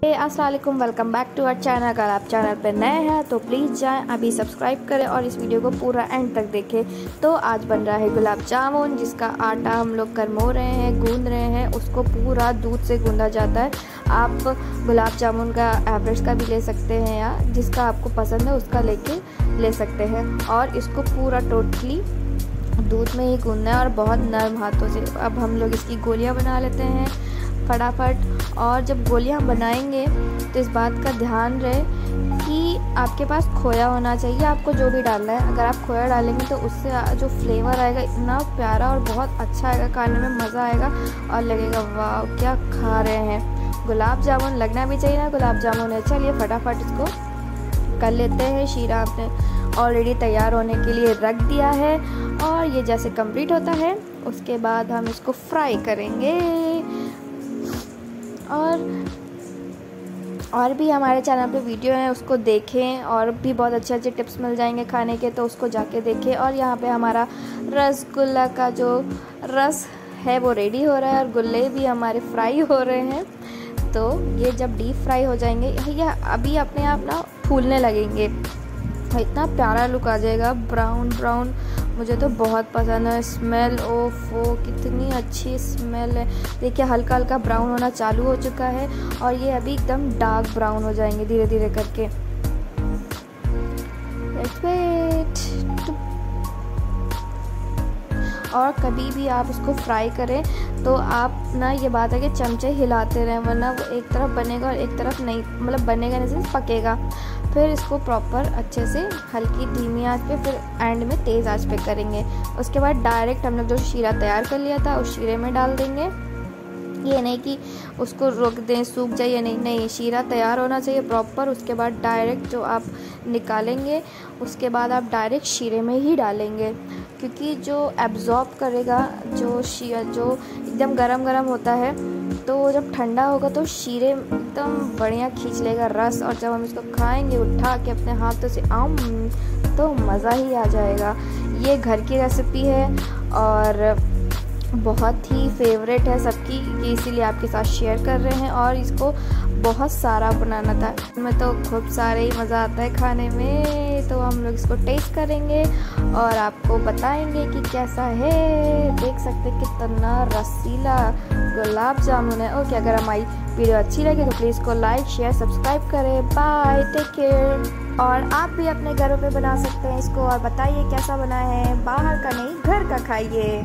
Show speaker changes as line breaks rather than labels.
Aslam welcome back to our channel अगर आप channel पर नए हैं तो प्लीज़ जाएँ, अभी सब्सक्राइब करें और इस वीडियो को पूरा एंड तक देखें। तो आज बन रहा है गुलाब जामुन, जिसका आटा हम लोग करमो रहे हैं, गूंद रहे हैं, उसको पूरा दूध से गूंदा जाता है। आप गुलाब जामुन का एवरेज का भी ले सकते हैं या जिसका आपको पसंद है, उसका लेके ले सकते हैं। और इसको पूरा टोटली दूध में ही गूंदना है और बहुत नरम हाथों से। अब हम लोग इसकी गोलियाँ बना लेते हैं। फटाफट। और जब गोलियाँ बनाएँगे तो इस बात का ध्यान रहे कि आपके पास खोया होना चाहिए, आपको जो भी डालना है। अगर आप खोया डालेंगे तो उससे जो फ्लेवर आएगा, इतना प्यारा और बहुत अच्छा आएगा, खाने में मज़ा आएगा और लगेगा वाह क्या खा रहे हैं। गुलाब जामुन लगना भी चाहिए ना, गुलाब जामुन है। चलिए फटाफट इसको कर लेते हैं, शीरा आपने ऑलरेडी तैयार होने के लिए रख दिया है। और ये जैसे कंप्लीट होता है, उसके बाद हम इसको फ्राई करेंगे। और और भी हमारे चैनल पे वीडियो है, उसको देखें और भी बहुत अच्छे अच्छे टिप्स मिल जाएँगे खाने के तो उसको जाके देखें। और यहाँ पे हमारा रसगुल्ला का जो रस है, वो रेडी हो रहा है और गुल्ले भी हमारे फ्राई हो रहे हैं। तो ये जब डीप फ्राई हो जाएँगे, ये अभी अपने आप ना फूलने लगेंगे। इतना प्यारा लुक आ जाएगा ब्राउन ब्राउन मुझे तो बहुत पसंद है। स्मेल ओ कितनी अच्छी स्मेल है। देखिए हल्का हल्का ब्राउन होना चालू हो चुका है और ये अभी एकदम डार्क ब्राउन हो जाएँगे धीरे धीरे करके और कभी भी आप उसको फ्राई करें तो आप ना ये बात है कि चमचे हिलाते रहें, वरना वो एक तरफ़ बनेगा और एक तरफ़ नहीं मतलब बनेगा नहीं पकेगा। फिर इसको प्रॉपर अच्छे से हल्की धीमी आँच पे, फिर एंड में तेज़ आँच पे करेंगे। उसके बाद डायरेक्ट हम लोग जो शीरा तैयार कर लिया था, उस शीरे में डाल देंगे। ये नहीं कि उसको रोक दें, सूख जाए, या नहीं नहीं, शीरा तैयार होना चाहिए प्रॉपर उसके बाद डायरेक्ट जो आप निकालेंगे, उसके बाद आप डायरेक्ट शीरे में ही डालेंगे। क्योंकि जो एब्ज़ॉर्ब करेगा, जो शीरा जो एकदम गरम गरम होता है तो जब ठंडा होगा तो शीरे एकदम बढ़िया खींच लेगा रस और जब हम इसको खाएँगे उठा के अपने हाथों से, आम तो मज़ा ही आ जाएगा। ये घर की रेसिपी है और बहुत ही फेवरेट है सबकी, ये इसीलिए आपके साथ शेयर कर रहे हैं और इसको बहुत सारा बनाना था। मैं तो खूब सारे ही मज़ा आता है खाने में तो हम लोग इसको टेस्ट करेंगे और आपको बताएँगे कि कैसा है। देख सकते कितना रसीला गुलाब जामुन है। ओके, अगर हमारी वीडियो अच्छी लगे तो प्लीज़ को लाइक शेयर सब्सक्राइब करें। बाय टेक केयर और आप भी अपने घरों पे बना सकते हैं इसको और बताइए कैसा बना है। बाहर का नहीं, घर का खाइए।